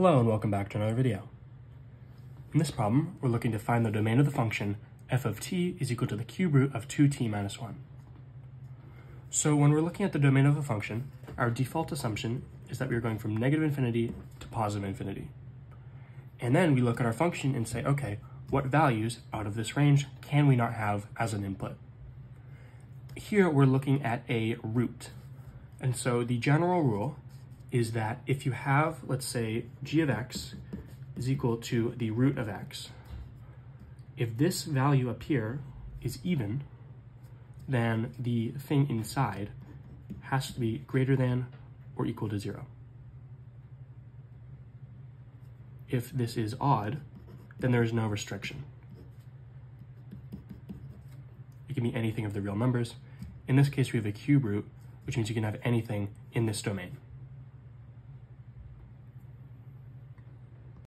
Hello and welcome back to another video. In this problem, we're looking to find the domain of the function f of t is equal to the cube root of 2t minus 1. So when we're looking at the domain of a function, our default assumption is that we're going from negative infinity to positive infinity. And then we look at our function and say, okay, what values out of this range can we not have as an input? Here we're looking at a root. And so the general rule is that if you have, let's say, g of x is equal to the root of x, if this value up here is even, then the thing inside has to be greater than or equal to zero. If this is odd, then there is no restriction. It can be anything of the real numbers. In this case, we have a cube root, which means you can have anything in this domain.